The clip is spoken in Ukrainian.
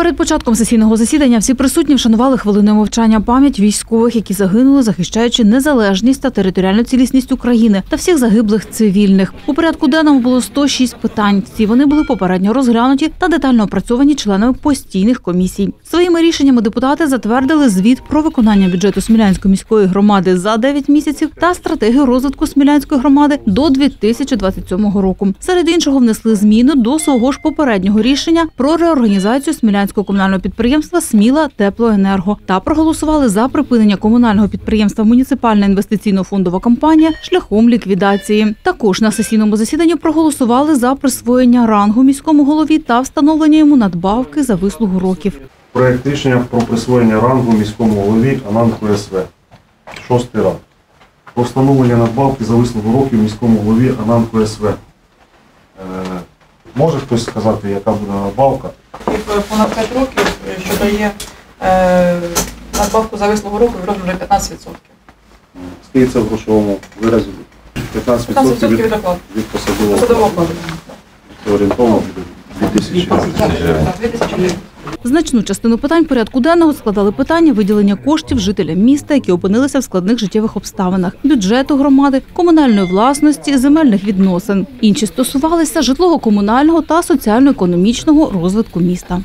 Перед початком сесійного засідання всі присутні вшанували хвилиною мовчання пам'ять військових, які загинули, захищаючи незалежність та територіальну цілісність України та всіх загиблих цивільних. У порядку денному було 106 питань. Всі вони були попередньо розглянуті та детально опрацьовані членами постійних комісій. Своїми рішеннями депутати затвердили звіт про виконання бюджету Смілянської міської громади за 9 місяців та стратегію розвитку Смілянської громади до 2027 року. Серед іншого внесли зміни до свого ж попереднього рішення про реорганізацію Смілянського комунального підприємства Сміла Теплоенерго та проголосували за припинення комунального підприємства Муніципальна інвестиційно-фондова компанія шляхом ліквідації. Також на сесійному засіданні проголосували за присвоєння рангу міському голові та встановлення йому надбавки за вислугу років. Проект рішення про присвоєння рангу міському голові Ананку СВ. Шостий ранг. Про встановлення надбавки за вислугу років міському голові Ананку СВ. Е, може хтось сказати, яка буде надбавка? І понад 5 років, що дає е, надбавку за вислугу року в розмірі 15%. Скільки це в грошовому виразі? 15%, 15% від, від від посадового Посадового окладу. Це орієнтовно 2000 2000 гривень. Значну частину питань порядку денного складали питання виділення коштів жителям міста, які опинилися в складних життєвих обставинах, бюджету громади, комунальної власності, земельних відносин. Інші стосувалися житлово-комунального та соціально-економічного розвитку міста.